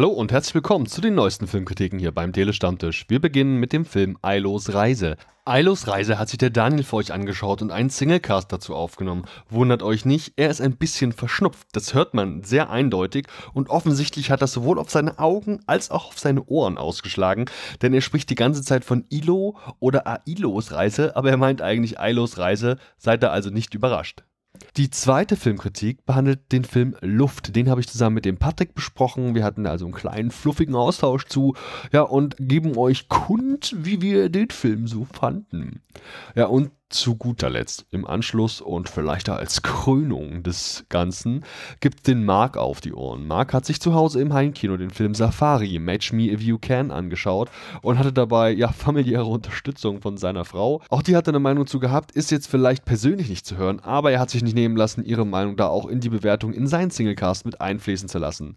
Hallo und herzlich willkommen zu den neuesten Filmkritiken hier beim Telestammtisch. Wir beginnen mit dem Film Ailos Reise. Ailos Reise hat sich der Daniel für euch angeschaut und einen Singlecast dazu aufgenommen. Wundert euch nicht, er ist ein bisschen verschnupft. Das hört man sehr eindeutig und offensichtlich hat das sowohl auf seine Augen als auch auf seine Ohren ausgeschlagen, denn er spricht die ganze Zeit von Ilo oder Ailos Reise, aber er meint eigentlich Ailos Reise, seid ihr also nicht überrascht. Die zweite Filmkritik behandelt den Film Luft. Den habe ich zusammen mit dem Patrick besprochen. Wir hatten also einen kleinen, fluffigen Austausch zu. Ja, und geben euch kund, wie wir den Film so fanden. Ja, und zu guter Letzt, im Anschluss und vielleicht als Krönung des Ganzen, gibt den Mark auf die Ohren. Mark hat sich zu Hause im Heimkino den Film Safari, Match Me If You Can, angeschaut und hatte dabei ja familiäre Unterstützung von seiner Frau. Auch die hatte eine Meinung zu gehabt, ist jetzt vielleicht persönlich nicht zu hören, aber er hat sich nicht nehmen lassen, ihre Meinung da auch in die Bewertung in seinen Singlecast mit einfließen zu lassen.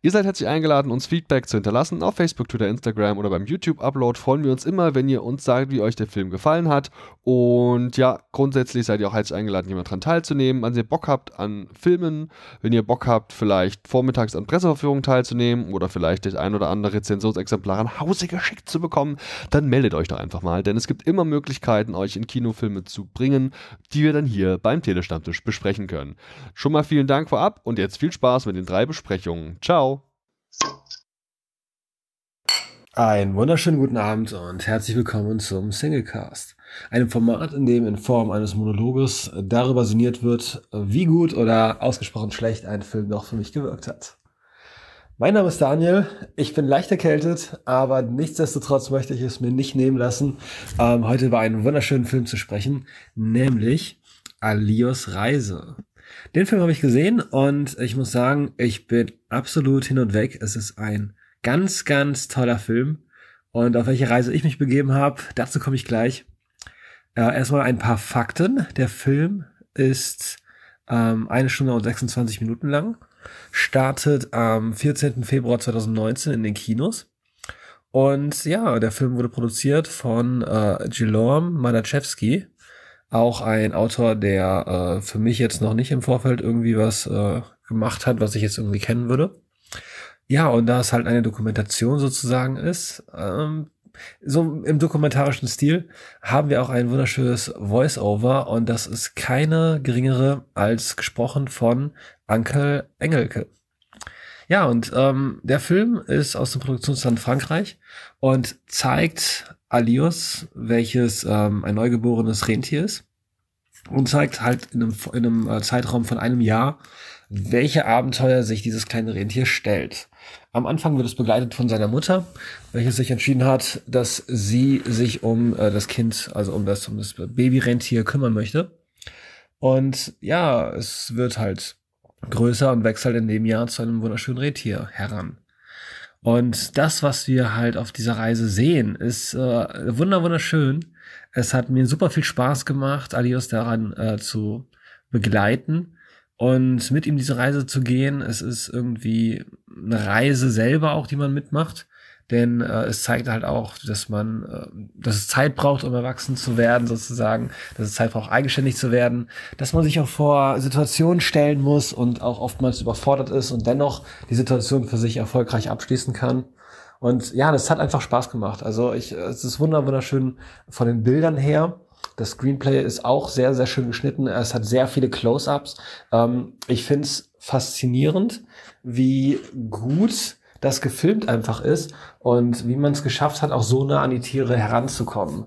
Ihr seid herzlich eingeladen, uns Feedback zu hinterlassen auf Facebook, Twitter, Instagram oder beim YouTube-Upload. Freuen wir uns immer, wenn ihr uns sagt, wie euch der Film gefallen hat und und ja, grundsätzlich seid ihr auch herzlich eingeladen, jemand daran teilzunehmen. Wenn ihr Bock habt an Filmen, wenn ihr Bock habt, vielleicht vormittags an Presseverführungen teilzunehmen oder vielleicht das ein oder andere Rezensionsexemplar an Hause geschickt zu bekommen, dann meldet euch doch einfach mal, denn es gibt immer Möglichkeiten, euch in Kinofilme zu bringen, die wir dann hier beim Telestammtisch besprechen können. Schon mal vielen Dank vorab und jetzt viel Spaß mit den drei Besprechungen. Ciao! Einen wunderschönen guten Abend und herzlich willkommen zum Singlecast. Einem Format, in dem in Form eines Monologes darüber sinniert wird, wie gut oder ausgesprochen schlecht ein Film doch für mich gewirkt hat. Mein Name ist Daniel, ich bin leicht erkältet, aber nichtsdestotrotz möchte ich es mir nicht nehmen lassen, ähm, heute über einen wunderschönen Film zu sprechen, nämlich Alios Reise. Den Film habe ich gesehen und ich muss sagen, ich bin absolut hin und weg. Es ist ein Ganz, ganz toller Film. Und auf welche Reise ich mich begeben habe, dazu komme ich gleich. Äh, erstmal ein paar Fakten. Der Film ist ähm, eine Stunde und 26 Minuten lang, startet am 14. Februar 2019 in den Kinos. Und ja, der Film wurde produziert von äh, Guillaume Madachewski, auch ein Autor, der äh, für mich jetzt noch nicht im Vorfeld irgendwie was äh, gemacht hat, was ich jetzt irgendwie kennen würde. Ja, und da es halt eine Dokumentation sozusagen ist, ähm, so im dokumentarischen Stil, haben wir auch ein wunderschönes Voice-Over und das ist keine geringere als gesprochen von Ankel Engelke. Ja, und ähm, der Film ist aus dem Produktionsland Frankreich und zeigt Alios, welches ähm, ein neugeborenes Rentier ist und zeigt halt in einem, in einem äh, Zeitraum von einem Jahr, welche Abenteuer sich dieses kleine Rentier stellt. Am Anfang wird es begleitet von seiner Mutter, welche sich entschieden hat, dass sie sich um äh, das Kind, also um das, um das Babyrentier kümmern möchte. Und ja, es wird halt größer und wächst halt in dem Jahr zu einem wunderschönen Rentier heran. Und das, was wir halt auf dieser Reise sehen, ist äh, wunder wunderschön. Es hat mir super viel Spaß gemacht, Alios daran äh, zu begleiten und mit ihm diese Reise zu gehen. Es ist irgendwie eine Reise selber auch, die man mitmacht. Denn äh, es zeigt halt auch, dass man, äh, dass es Zeit braucht, um erwachsen zu werden, sozusagen, dass es Zeit braucht, eigenständig zu werden, dass man sich auch vor Situationen stellen muss und auch oftmals überfordert ist und dennoch die Situation für sich erfolgreich abschließen kann. Und ja, das hat einfach Spaß gemacht. Also ich, es ist wunderschön von den Bildern her. Das Screenplay ist auch sehr, sehr schön geschnitten. Es hat sehr viele Close-ups. Ähm, ich finde es faszinierend, wie gut das gefilmt einfach ist und wie man es geschafft hat, auch so nah an die Tiere heranzukommen.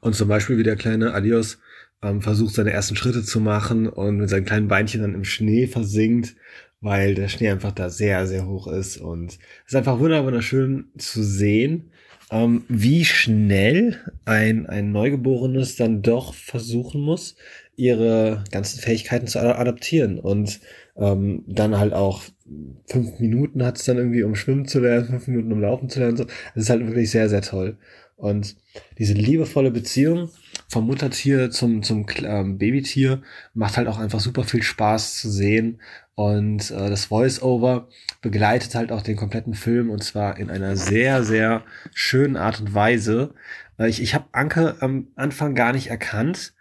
Und zum Beispiel wie der kleine Adios ähm, versucht, seine ersten Schritte zu machen und mit seinen kleinen Beinchen dann im Schnee versinkt, weil der Schnee einfach da sehr, sehr hoch ist. Und es ist einfach wunderschön zu sehen, ähm, wie schnell ein, ein Neugeborenes dann doch versuchen muss, ihre ganzen Fähigkeiten zu adaptieren und ähm, dann halt auch fünf Minuten hat es dann irgendwie, um schwimmen zu lernen, fünf Minuten um laufen zu lernen. So. Das ist halt wirklich sehr, sehr toll. Und diese liebevolle Beziehung vom Muttertier zum, zum ähm, Babytier macht halt auch einfach super viel Spaß zu sehen. Und äh, das Voice-Over begleitet halt auch den kompletten Film und zwar in einer sehr, sehr schönen Art und Weise. Äh, ich ich habe Anke am Anfang gar nicht erkannt,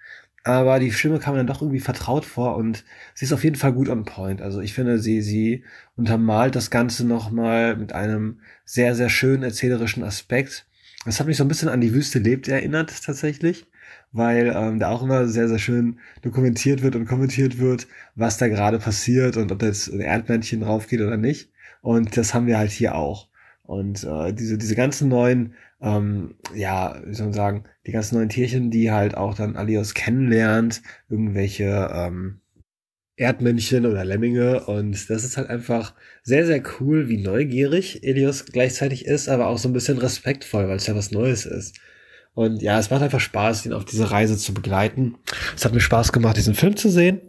aber die Stimme kam mir dann doch irgendwie vertraut vor und sie ist auf jeden Fall gut on point. Also ich finde, sie, sie untermalt das Ganze nochmal mit einem sehr, sehr schönen erzählerischen Aspekt. Das hat mich so ein bisschen an die Wüste lebt erinnert, tatsächlich weil ähm, da auch immer sehr, sehr schön dokumentiert wird und kommentiert wird, was da gerade passiert und ob da jetzt ein Erdmännchen drauf geht oder nicht. Und das haben wir halt hier auch. Und äh, diese, diese ganzen neuen, ähm, ja, wie soll man sagen, die ganzen neuen Tierchen, die halt auch dann Alios kennenlernt, irgendwelche ähm, Erdmännchen oder Lemminge. Und das ist halt einfach sehr, sehr cool, wie neugierig Elios gleichzeitig ist, aber auch so ein bisschen respektvoll, weil es ja was Neues ist. Und ja, es macht einfach Spaß, ihn auf diese Reise zu begleiten. Es hat mir Spaß gemacht, diesen Film zu sehen.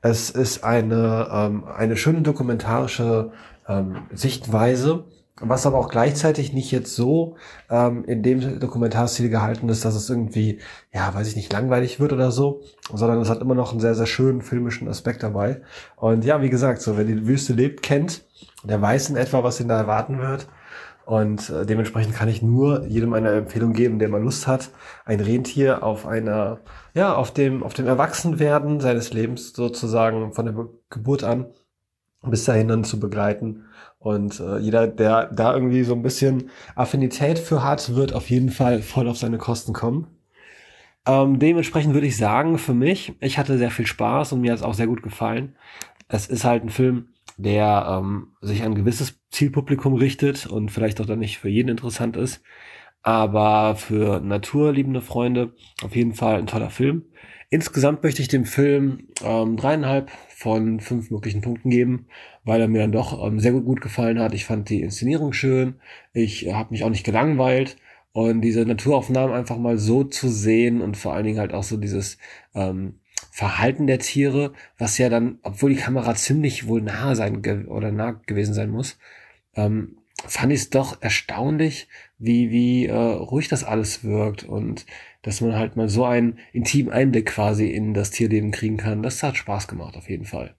Es ist eine, ähm, eine schöne dokumentarische ähm, Sichtweise, was aber auch gleichzeitig nicht jetzt so ähm, in dem Dokumentarstil gehalten ist, dass es irgendwie, ja, weiß ich nicht, langweilig wird oder so, sondern es hat immer noch einen sehr, sehr schönen filmischen Aspekt dabei. Und ja, wie gesagt, so, wer die Wüste lebt, kennt, der weiß in etwa, was ihn da erwarten wird. Und äh, dementsprechend kann ich nur jedem eine Empfehlung geben, der mal Lust hat, ein Rentier auf einer, ja, auf dem, auf dem Erwachsenwerden seines Lebens sozusagen von der Geburt an bis dahin dann zu begleiten. Und äh, jeder, der da irgendwie so ein bisschen Affinität für hat, wird auf jeden Fall voll auf seine Kosten kommen. Ähm, dementsprechend würde ich sagen, für mich, ich hatte sehr viel Spaß und mir hat es auch sehr gut gefallen. Es ist halt ein Film, der ähm, sich an ein gewisses Zielpublikum richtet und vielleicht auch dann nicht für jeden interessant ist. Aber für naturliebende Freunde auf jeden Fall ein toller Film. Insgesamt möchte ich dem Film ähm, dreieinhalb von fünf möglichen Punkten geben, weil er mir dann doch ähm, sehr gut, gefallen hat. Ich fand die Inszenierung schön. Ich äh, habe mich auch nicht gelangweilt. Und diese Naturaufnahmen einfach mal so zu sehen und vor allen Dingen halt auch so dieses ähm, Verhalten der Tiere, was ja dann, obwohl die Kamera ziemlich wohl nah sein oder nah gewesen sein muss, ähm, fand ich es doch erstaunlich, wie, wie äh, ruhig das alles wirkt und dass man halt mal so einen intimen Einblick quasi in das Tierleben kriegen kann. Das hat Spaß gemacht, auf jeden Fall.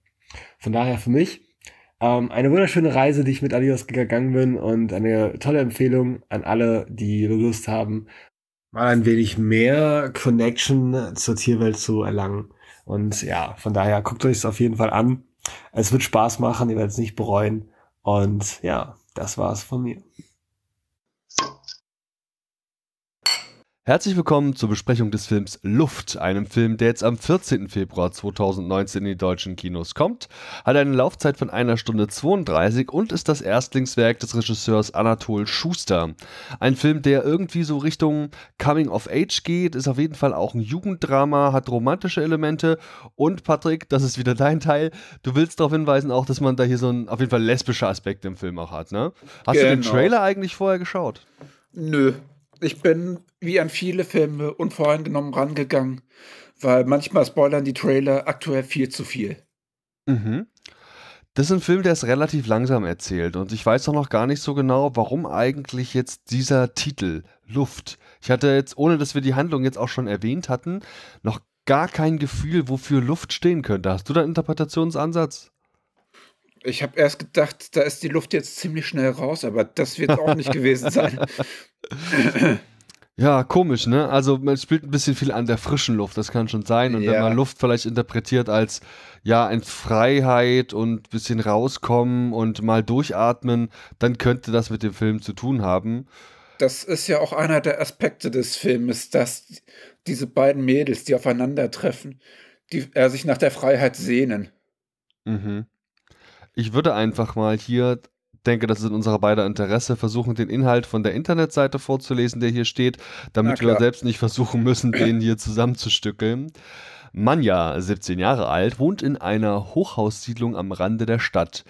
Von daher für mich ähm, eine wunderschöne Reise, die ich mit Adios gegangen bin und eine tolle Empfehlung an alle, die Lust haben, mal ein wenig mehr Connection zur Tierwelt zu erlangen. Und ja, von daher guckt euch es auf jeden Fall an. Es wird Spaß machen, ihr werdet es nicht bereuen. Und ja, das war's von mir. Herzlich willkommen zur Besprechung des Films Luft, einem Film, der jetzt am 14. Februar 2019 in die deutschen Kinos kommt, hat eine Laufzeit von einer Stunde 32 und ist das Erstlingswerk des Regisseurs Anatol Schuster. Ein Film, der irgendwie so Richtung Coming of Age geht, ist auf jeden Fall auch ein Jugenddrama, hat romantische Elemente und Patrick, das ist wieder dein Teil. Du willst darauf hinweisen auch, dass man da hier so ein auf jeden Fall lesbischer Aspekt im Film auch hat, ne? Hast genau. du den genau. Trailer eigentlich vorher geschaut? Nö, ich bin wie an viele Filme unvoreingenommen rangegangen, weil manchmal spoilern die Trailer aktuell viel zu viel. Mhm. Das ist ein Film, der ist relativ langsam erzählt und ich weiß auch noch gar nicht so genau, warum eigentlich jetzt dieser Titel Luft. Ich hatte jetzt, ohne dass wir die Handlung jetzt auch schon erwähnt hatten, noch gar kein Gefühl, wofür Luft stehen könnte. Hast du da einen Interpretationsansatz? Ich habe erst gedacht, da ist die Luft jetzt ziemlich schnell raus, aber das wird auch nicht gewesen sein. Ja, komisch, ne? Also man spielt ein bisschen viel an der frischen Luft, das kann schon sein. Und ja. wenn man Luft vielleicht interpretiert als ja, ein Freiheit und ein bisschen rauskommen und mal durchatmen, dann könnte das mit dem Film zu tun haben. Das ist ja auch einer der Aspekte des Filmes, dass diese beiden Mädels, die aufeinandertreffen, die äh, sich nach der Freiheit sehnen. Mhm. Ich würde einfach mal hier, denke, das ist in unserer beider Interesse, versuchen, den Inhalt von der Internetseite vorzulesen, der hier steht, damit wir selbst nicht versuchen müssen, den hier zusammenzustückeln. Manja, 17 Jahre alt, wohnt in einer Hochhaussiedlung am Rande der Stadt.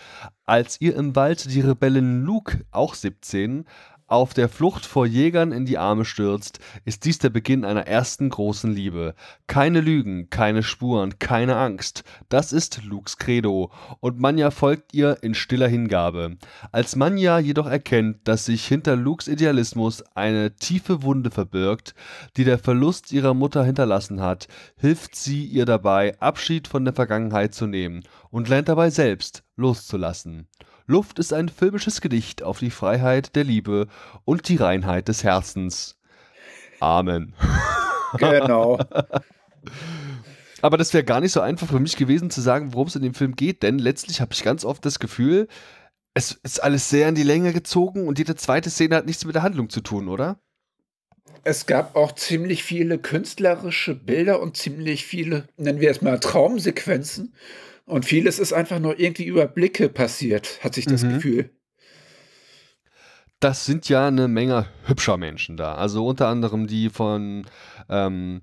Als ihr im Wald die Rebellin Luke, auch 17, auf der Flucht vor Jägern in die Arme stürzt, ist dies der Beginn einer ersten großen Liebe. Keine Lügen, keine Spuren, keine Angst. Das ist Lukes Credo. Und Manja folgt ihr in stiller Hingabe. Als Manja jedoch erkennt, dass sich hinter Lukes Idealismus eine tiefe Wunde verbirgt, die der Verlust ihrer Mutter hinterlassen hat, hilft sie ihr dabei, Abschied von der Vergangenheit zu nehmen und lernt dabei selbst loszulassen. Luft ist ein filmisches Gedicht auf die Freiheit der Liebe und die Reinheit des Herzens. Amen. Genau. Aber das wäre gar nicht so einfach für mich gewesen zu sagen, worum es in dem Film geht, denn letztlich habe ich ganz oft das Gefühl, es ist alles sehr in die Länge gezogen und jede zweite Szene hat nichts mit der Handlung zu tun, oder? Es gab auch ziemlich viele künstlerische Bilder und ziemlich viele, nennen wir es mal, Traumsequenzen. Und vieles ist einfach nur irgendwie über Blicke passiert, hat sich das mhm. Gefühl. Das sind ja eine Menge hübscher Menschen da. Also unter anderem die von ähm,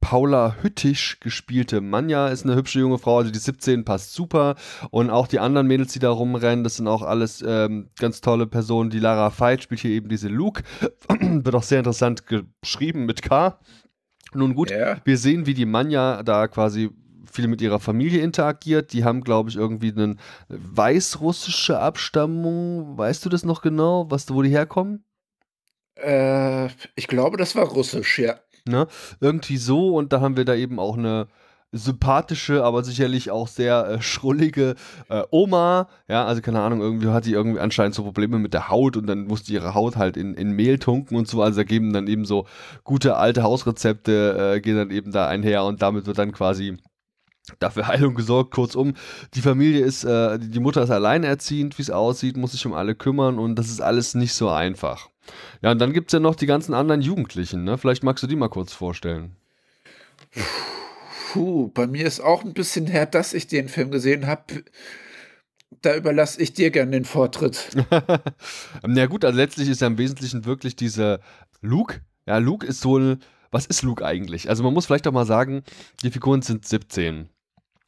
Paula Hüttisch gespielte Manja ist eine hübsche junge Frau, also die 17 passt super. Und auch die anderen Mädels, die da rumrennen, das sind auch alles ähm, ganz tolle Personen. Die Lara Veit spielt hier eben diese Luke. Wird auch sehr interessant geschrieben mit K. Nun gut, yeah. wir sehen, wie die Manja da quasi viel mit ihrer Familie interagiert. Die haben, glaube ich, irgendwie eine weißrussische Abstammung. Weißt du das noch genau, was, wo die herkommen? Äh, ich glaube, das war russisch, ja. Ne? Irgendwie so und da haben wir da eben auch eine sympathische, aber sicherlich auch sehr äh, schrullige äh, Oma. Ja, also keine Ahnung, irgendwie hat die irgendwie anscheinend so Probleme mit der Haut und dann musste ihre Haut halt in, in Mehl tunken und so. Also da geben dann eben so gute alte Hausrezepte, äh, gehen dann eben da einher und damit wird dann quasi dafür Heilung gesorgt. Kurzum, die Familie ist, äh, die Mutter ist alleinerziehend, wie es aussieht, muss sich um alle kümmern und das ist alles nicht so einfach. Ja, und dann gibt es ja noch die ganzen anderen Jugendlichen, ne? Vielleicht magst du die mal kurz vorstellen. Puh, bei mir ist auch ein bisschen her, dass ich den Film gesehen habe. Da überlasse ich dir gern den Vortritt. Na gut, also letztlich ist ja im Wesentlichen wirklich diese Luke. Ja, Luke ist so ein. Was ist Luke eigentlich? Also man muss vielleicht auch mal sagen, die Figuren sind 17.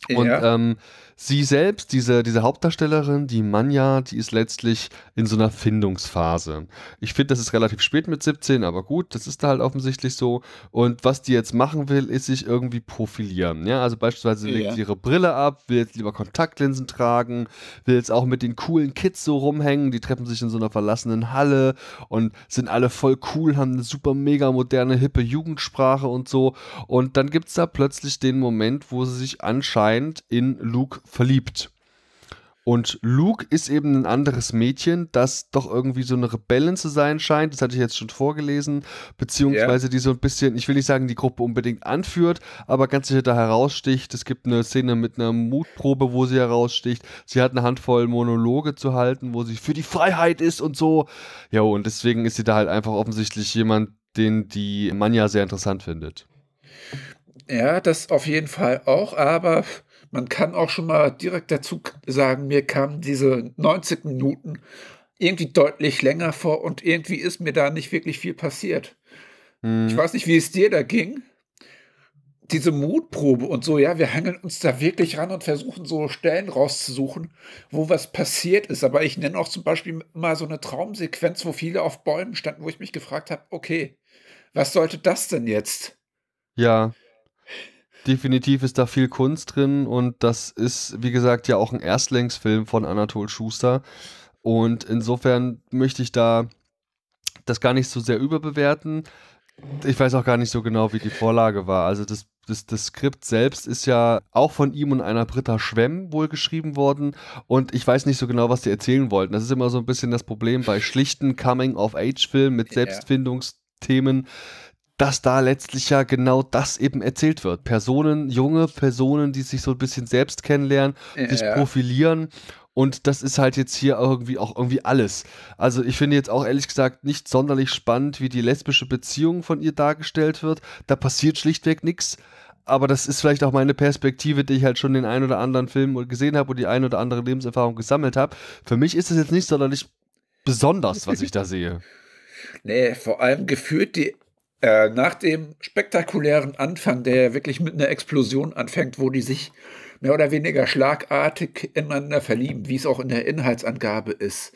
Und ja. ähm, sie selbst, diese, diese Hauptdarstellerin, die Manja, die ist letztlich in so einer Findungsphase. Ich finde, das ist relativ spät mit 17, aber gut, das ist da halt offensichtlich so. Und was die jetzt machen will, ist sich irgendwie profilieren. Ja, also beispielsweise ja. legt sie ihre Brille ab, will jetzt lieber Kontaktlinsen tragen, will jetzt auch mit den coolen Kids so rumhängen. Die treffen sich in so einer verlassenen Halle und sind alle voll cool, haben eine super mega moderne, hippe Jugendsprache und so. Und dann gibt es da plötzlich den Moment, wo sie sich anscheinend in Luke verliebt. Und Luke ist eben ein anderes Mädchen, das doch irgendwie so eine Rebellin zu sein scheint. Das hatte ich jetzt schon vorgelesen. Beziehungsweise yeah. die so ein bisschen, ich will nicht sagen, die Gruppe unbedingt anführt, aber ganz sicher da heraussticht. Es gibt eine Szene mit einer Mutprobe, wo sie heraussticht. Sie hat eine Handvoll Monologe zu halten, wo sie für die Freiheit ist und so. Ja, und deswegen ist sie da halt einfach offensichtlich jemand, den die Manja sehr interessant findet. Ja, das auf jeden Fall auch, aber man kann auch schon mal direkt dazu sagen, mir kamen diese 90 Minuten irgendwie deutlich länger vor und irgendwie ist mir da nicht wirklich viel passiert. Hm. Ich weiß nicht, wie es dir da ging. Diese Mutprobe und so, ja, wir hangeln uns da wirklich ran und versuchen so Stellen rauszusuchen, wo was passiert ist. Aber ich nenne auch zum Beispiel mal so eine Traumsequenz, wo viele auf Bäumen standen, wo ich mich gefragt habe, okay, was sollte das denn jetzt? Ja, Definitiv ist da viel Kunst drin und das ist, wie gesagt, ja auch ein Erstlingsfilm von Anatol Schuster. Und insofern möchte ich da das gar nicht so sehr überbewerten. Ich weiß auch gar nicht so genau, wie die Vorlage war. Also das, das, das Skript selbst ist ja auch von ihm und einer Britta Schwemm wohl geschrieben worden. Und ich weiß nicht so genau, was die erzählen wollten. Das ist immer so ein bisschen das Problem bei schlichten Coming-of-Age-Filmen mit Selbstfindungsthemen dass da letztlich ja genau das eben erzählt wird. Personen, junge Personen, die sich so ein bisschen selbst kennenlernen, ja, sich profilieren. Und das ist halt jetzt hier irgendwie auch irgendwie alles. Also ich finde jetzt auch ehrlich gesagt nicht sonderlich spannend, wie die lesbische Beziehung von ihr dargestellt wird. Da passiert schlichtweg nichts. Aber das ist vielleicht auch meine Perspektive, die ich halt schon den ein oder anderen Film gesehen habe und die ein oder andere Lebenserfahrung gesammelt habe. Für mich ist es jetzt nicht sonderlich besonders, was ich da sehe. Nee, vor allem gefühlt die äh, nach dem spektakulären Anfang, der wirklich mit einer Explosion anfängt, wo die sich mehr oder weniger schlagartig ineinander verlieben, wie es auch in der Inhaltsangabe ist.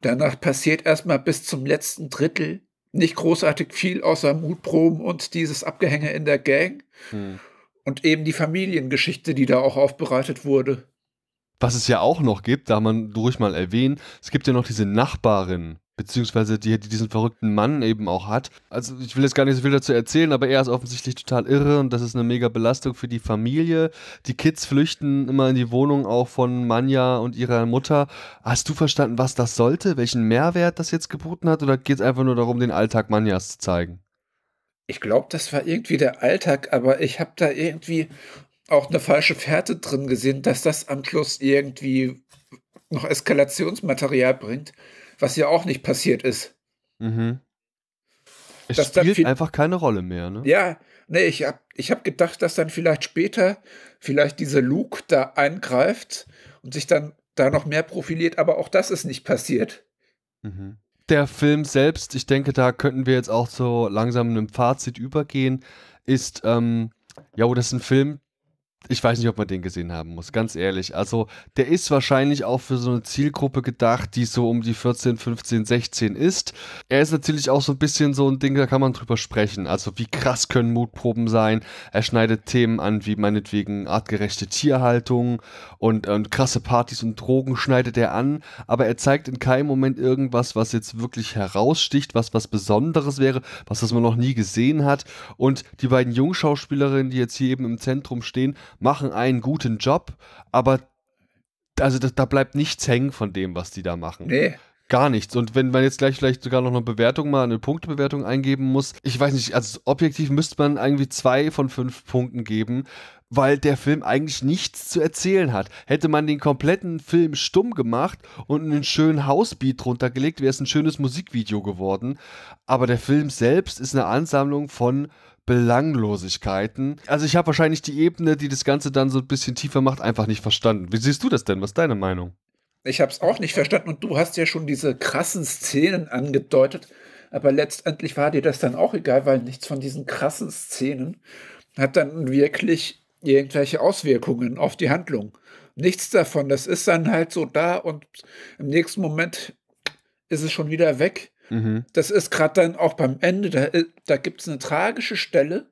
Danach passiert erstmal bis zum letzten Drittel nicht großartig viel außer Mutproben und dieses Abgehänge in der Gang. Hm. Und eben die Familiengeschichte, die da auch aufbereitet wurde. Was es ja auch noch gibt, da man durch mal erwähnen, es gibt ja noch diese Nachbarin, beziehungsweise die, die diesen verrückten Mann eben auch hat. Also ich will jetzt gar nicht so viel dazu erzählen, aber er ist offensichtlich total irre und das ist eine mega Belastung für die Familie. Die Kids flüchten immer in die Wohnung auch von Manja und ihrer Mutter. Hast du verstanden, was das sollte? Welchen Mehrwert das jetzt geboten hat? Oder geht es einfach nur darum, den Alltag Manjas zu zeigen? ich glaube, das war irgendwie der Alltag, aber ich habe da irgendwie auch eine falsche Fährte drin gesehen, dass das am Schluss irgendwie noch Eskalationsmaterial bringt, was ja auch nicht passiert ist. Mhm. Es das spielt einfach keine Rolle mehr, ne? Ja, nee, ich habe ich hab gedacht, dass dann vielleicht später vielleicht diese Luke da eingreift und sich dann da noch mehr profiliert, aber auch das ist nicht passiert. Mhm. Der Film selbst, ich denke, da könnten wir jetzt auch so langsam einem Fazit übergehen, ist, ähm, ja, das ist ein Film, ich weiß nicht, ob man den gesehen haben muss, ganz ehrlich. Also, der ist wahrscheinlich auch für so eine Zielgruppe gedacht, die so um die 14, 15, 16 ist. Er ist natürlich auch so ein bisschen so ein Ding, da kann man drüber sprechen. Also, wie krass können Mutproben sein? Er schneidet Themen an, wie meinetwegen artgerechte Tierhaltung und, und krasse Partys und Drogen schneidet er an. Aber er zeigt in keinem Moment irgendwas, was jetzt wirklich heraussticht, was was Besonderes wäre, was was man noch nie gesehen hat. Und die beiden Jungschauspielerinnen, die jetzt hier eben im Zentrum stehen, machen einen guten Job, aber also da, da bleibt nichts hängen von dem, was die da machen. Nee. Gar nichts. Und wenn man jetzt gleich vielleicht sogar noch eine Bewertung mal, eine Punktebewertung eingeben muss, ich weiß nicht, also objektiv müsste man irgendwie zwei von fünf Punkten geben, weil der Film eigentlich nichts zu erzählen hat. Hätte man den kompletten Film stumm gemacht und einen schönen Housebeat runtergelegt, wäre es ein schönes Musikvideo geworden. Aber der Film selbst ist eine Ansammlung von Belanglosigkeiten. Also ich habe wahrscheinlich die Ebene, die das Ganze dann so ein bisschen tiefer macht, einfach nicht verstanden. Wie siehst du das denn? Was ist deine Meinung? Ich habe es auch nicht verstanden und du hast ja schon diese krassen Szenen angedeutet, aber letztendlich war dir das dann auch egal, weil nichts von diesen krassen Szenen hat dann wirklich irgendwelche Auswirkungen auf die Handlung. Nichts davon. Das ist dann halt so da und im nächsten Moment ist es schon wieder weg. Mhm. Das ist gerade dann auch beim Ende, da, äh, da gibt es eine tragische Stelle,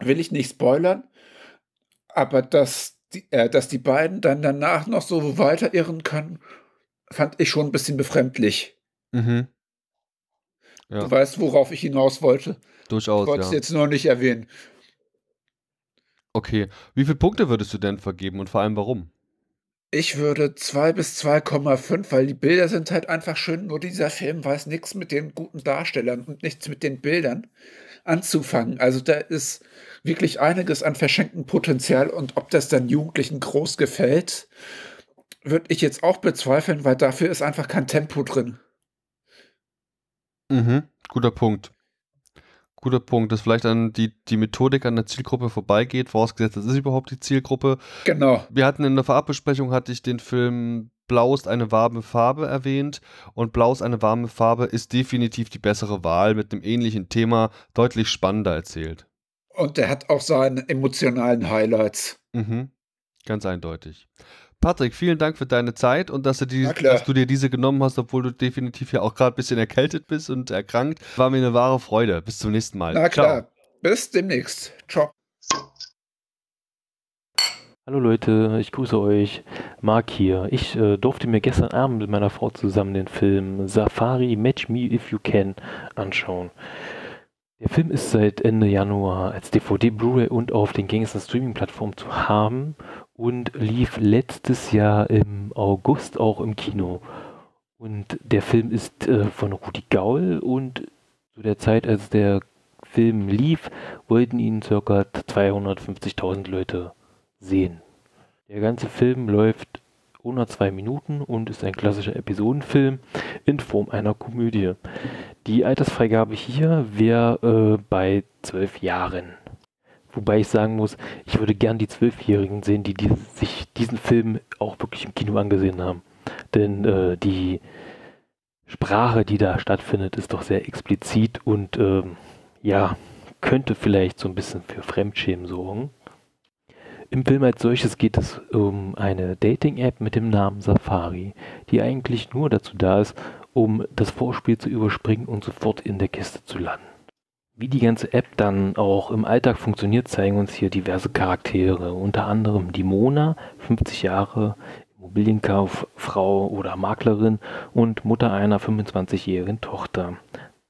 will ich nicht spoilern, aber dass die, äh, dass die beiden dann danach noch so weiter irren können, fand ich schon ein bisschen befremdlich. Mhm. Ja. Du weißt, worauf ich hinaus wollte. Durchaus. Ich wollte es jetzt noch nicht erwähnen. Okay. Wie viele Punkte würdest du denn vergeben und vor allem warum? Ich würde 2 bis 2,5, weil die Bilder sind halt einfach schön. Nur dieser Film weiß nichts mit den guten Darstellern und nichts mit den Bildern anzufangen. Also da ist wirklich einiges an verschenktem Potenzial und ob das dann Jugendlichen groß gefällt, würde ich jetzt auch bezweifeln, weil dafür ist einfach kein Tempo drin. Mhm, guter Punkt. Guter Punkt, dass vielleicht an die, die Methodik an der Zielgruppe vorbeigeht, vorausgesetzt, das ist überhaupt die Zielgruppe. Genau. Wir hatten in der Vorabbesprechung, hatte ich den Film Blau ist eine warme Farbe erwähnt und Blau ist eine warme Farbe ist definitiv die bessere Wahl mit einem ähnlichen Thema, deutlich spannender erzählt. Und der hat auch seine emotionalen Highlights. Mhm. Ganz eindeutig. Patrick, vielen Dank für deine Zeit und dass du, die, dass du dir diese genommen hast, obwohl du definitiv ja auch gerade ein bisschen erkältet bist und erkrankt. War mir eine wahre Freude. Bis zum nächsten Mal. Na klar. Ciao. Bis demnächst. Ciao. Hallo Leute, ich grüße euch. Marc hier. Ich äh, durfte mir gestern Abend mit meiner Frau zusammen den Film Safari Match Me If You Can anschauen. Der Film ist seit Ende Januar als DVD, Blu-ray und auf den gängigsten Streaming-Plattformen zu haben und lief letztes Jahr im August auch im Kino. Und der Film ist äh, von Rudi Gaul und zu der Zeit, als der Film lief, wollten ihn ca. 250.000 Leute sehen. Der ganze Film läuft 102 Minuten und ist ein klassischer Episodenfilm in Form einer Komödie. Die Altersfreigabe hier wäre äh, bei 12 Jahren. Wobei ich sagen muss, ich würde gern die Zwölfjährigen sehen, die diese, sich diesen Film auch wirklich im Kino angesehen haben. Denn äh, die Sprache, die da stattfindet, ist doch sehr explizit und äh, ja, könnte vielleicht so ein bisschen für Fremdschämen sorgen. Im Film als solches geht es um eine Dating-App mit dem Namen Safari, die eigentlich nur dazu da ist, um das Vorspiel zu überspringen und sofort in der Kiste zu landen. Wie die ganze App dann auch im Alltag funktioniert, zeigen uns hier diverse Charaktere, unter anderem die Mona, 50 Jahre, Immobilienkauffrau oder Maklerin und Mutter einer 25-jährigen Tochter.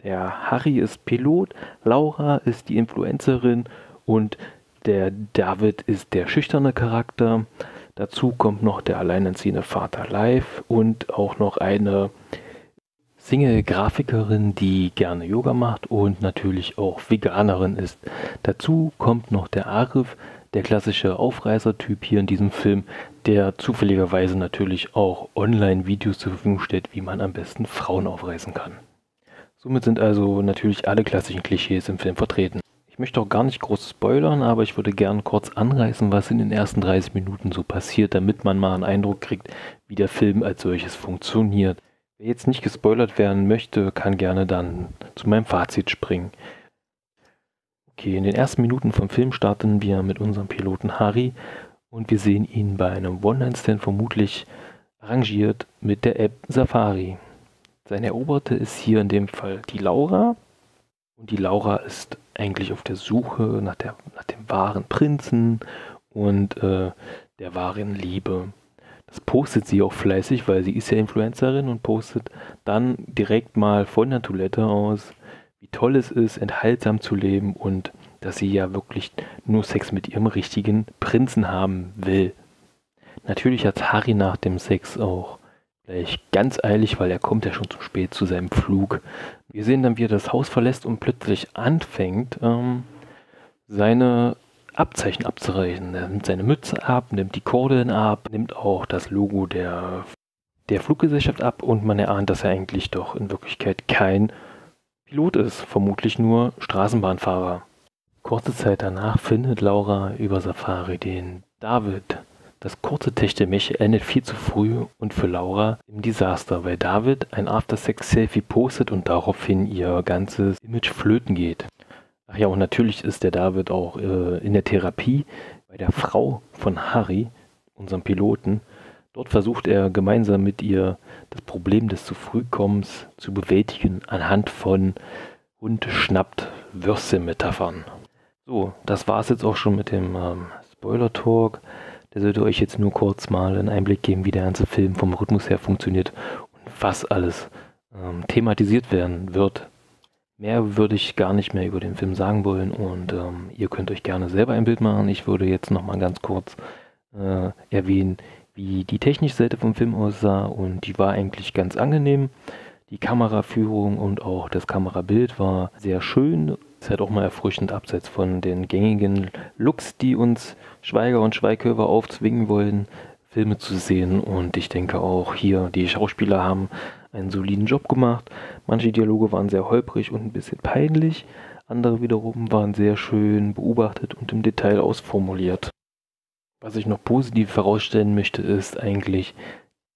Der Harry ist Pilot, Laura ist die Influencerin und der David ist der schüchterne Charakter. Dazu kommt noch der alleinerziehende Vater Live und auch noch eine Single-Grafikerin, die gerne Yoga macht und natürlich auch Veganerin ist. Dazu kommt noch der Arif, der klassische Aufreißer-Typ hier in diesem Film, der zufälligerweise natürlich auch Online-Videos zur Verfügung stellt, wie man am besten Frauen aufreißen kann. Somit sind also natürlich alle klassischen Klischees im Film vertreten. Ich möchte auch gar nicht groß spoilern, aber ich würde gern kurz anreißen, was in den ersten 30 Minuten so passiert, damit man mal einen Eindruck kriegt, wie der Film als solches funktioniert. Wer jetzt nicht gespoilert werden möchte, kann gerne dann zu meinem Fazit springen. Okay, in den ersten Minuten vom Film starten wir mit unserem Piloten Harry und wir sehen ihn bei einem One-Night-Stand vermutlich arrangiert mit der App Safari. Seine Eroberte ist hier in dem Fall die Laura und die Laura ist eigentlich auf der Suche nach, der, nach dem wahren Prinzen und äh, der wahren Liebe. Das postet sie auch fleißig, weil sie ist ja Influencerin und postet dann direkt mal von der Toilette aus, wie toll es ist, enthaltsam zu leben und dass sie ja wirklich nur Sex mit ihrem richtigen Prinzen haben will. Natürlich hat Harry nach dem Sex auch gleich ganz eilig, weil er kommt ja schon zu spät zu seinem Flug. Wir sehen dann, wie er das Haus verlässt und plötzlich anfängt, ähm, seine Abzeichen abzureichen. Er nimmt seine Mütze ab, nimmt die Kordeln ab, nimmt auch das Logo der, der Fluggesellschaft ab und man erahnt, dass er eigentlich doch in Wirklichkeit kein Pilot ist, vermutlich nur Straßenbahnfahrer. Kurze Zeit danach findet Laura über Safari den David. Das kurze Techtelmechtel endet viel zu früh und für Laura im Desaster, weil David ein After-Sex-Selfie postet und daraufhin ihr ganzes Image flöten geht. Ach ja, und natürlich ist der David auch äh, in der Therapie bei der Frau von Harry, unserem Piloten. Dort versucht er gemeinsam mit ihr das Problem des zu frühkommens zu bewältigen anhand von Hund schnappt Würstchen-Metaphern. So, das war es jetzt auch schon mit dem ähm, Spoiler-Talk. Der sollte euch jetzt nur kurz mal einen Einblick geben, wie der ganze Film vom Rhythmus her funktioniert und was alles ähm, thematisiert werden wird Mehr würde ich gar nicht mehr über den Film sagen wollen und ähm, ihr könnt euch gerne selber ein Bild machen. Ich würde jetzt noch mal ganz kurz äh, erwähnen, wie die technische Seite vom Film aussah und die war eigentlich ganz angenehm. Die Kameraführung und auch das Kamerabild war sehr schön. Ist halt auch mal erfrischend abseits von den gängigen Looks, die uns Schweiger und Schweighöfer aufzwingen wollen, Filme zu sehen. Und ich denke auch hier, die Schauspieler haben einen soliden Job gemacht. Manche Dialoge waren sehr holprig und ein bisschen peinlich, andere wiederum waren sehr schön beobachtet und im Detail ausformuliert. Was ich noch positiv herausstellen möchte, ist eigentlich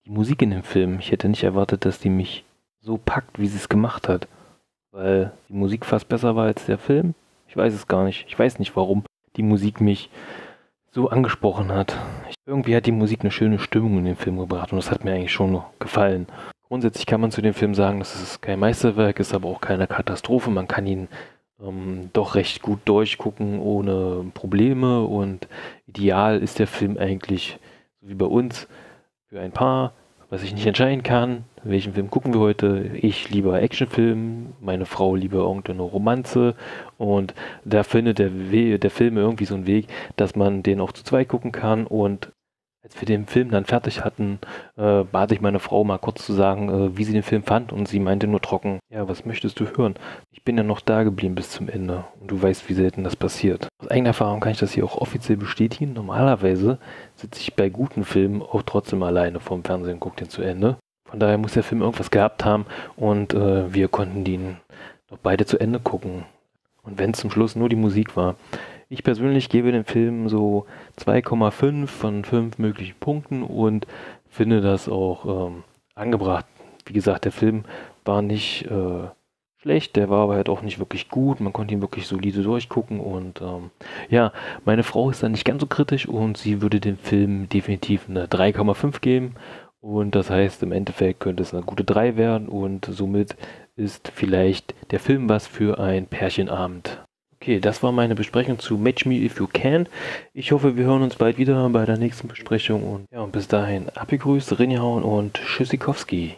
die Musik in dem Film. Ich hätte nicht erwartet, dass die mich so packt, wie sie es gemacht hat. Weil die Musik fast besser war als der Film. Ich weiß es gar nicht. Ich weiß nicht, warum die Musik mich so angesprochen hat. Irgendwie hat die Musik eine schöne Stimmung in den Film gebracht und das hat mir eigentlich schon gefallen. Grundsätzlich kann man zu dem Film sagen, dass es kein Meisterwerk ist, aber auch keine Katastrophe. Man kann ihn ähm, doch recht gut durchgucken ohne Probleme und ideal ist der Film eigentlich, so wie bei uns, für ein Paar, was ich nicht entscheiden kann. Welchen Film gucken wir heute? Ich lieber Actionfilm, meine Frau lieber irgendeine Romanze und da findet der, der Film irgendwie so einen Weg, dass man den auch zu zweit gucken kann und als wir den Film dann fertig hatten, äh, bat ich meine Frau mal kurz zu sagen, äh, wie sie den Film fand und sie meinte nur trocken, ja, was möchtest du hören? Ich bin ja noch da geblieben bis zum Ende und du weißt, wie selten das passiert. Aus eigener Erfahrung kann ich das hier auch offiziell bestätigen. Normalerweise sitze ich bei guten Filmen auch trotzdem alleine vorm Fernsehen und gucke den zu Ende. Von daher muss der Film irgendwas gehabt haben und äh, wir konnten den doch beide zu Ende gucken. Und wenn zum Schluss nur die Musik war, ich persönlich gebe dem Film so 2,5 von 5 möglichen Punkten und finde das auch ähm, angebracht. Wie gesagt, der Film war nicht äh, schlecht, der war aber halt auch nicht wirklich gut. Man konnte ihn wirklich solide durchgucken und ähm, ja, meine Frau ist da nicht ganz so kritisch und sie würde dem Film definitiv eine 3,5 geben. Und das heißt, im Endeffekt könnte es eine gute 3 werden und somit ist vielleicht der Film was für ein Pärchenabend. Okay, das war meine Besprechung zu Match Me If You Can. Ich hoffe, wir hören uns bald wieder bei der nächsten Besprechung und ja, und bis dahin abgegrüßt, Rinjahauen und Tschüssikowski.